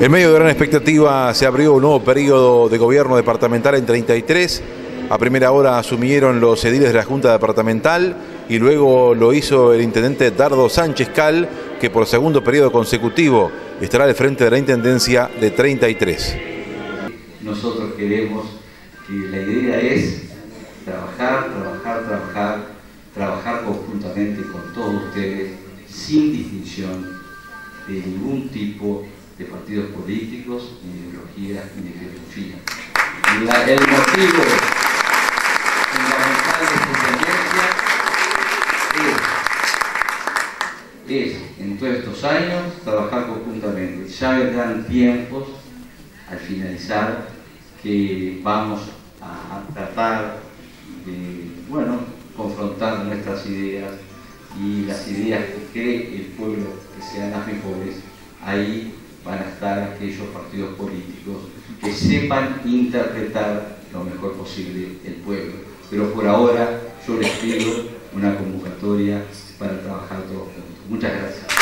En medio de gran expectativa se abrió un nuevo periodo de gobierno departamental en 33. A primera hora asumieron los ediles de la Junta Departamental y luego lo hizo el intendente Dardo Sánchez Cal, que por segundo periodo consecutivo estará al frente de la Intendencia de 33. Nosotros queremos que la idea es trabajar, trabajar, trabajar, trabajar conjuntamente con todos ustedes, sin distinción de ningún tipo de partidos políticos, ni ideología, ni filosofía. el motivo fundamental de esta tendencia es, en todos estos años, trabajar conjuntamente. Ya vendrán tiempos, al finalizar, que vamos a, tratar de, bueno, confrontar nuestras ideas y las ideas que cree el pueblo que sean las mejores, ahí a aquellos partidos políticos que sepan interpretar lo mejor posible el pueblo. Pero por ahora yo les pido una convocatoria para trabajar todos juntos. Muchas gracias.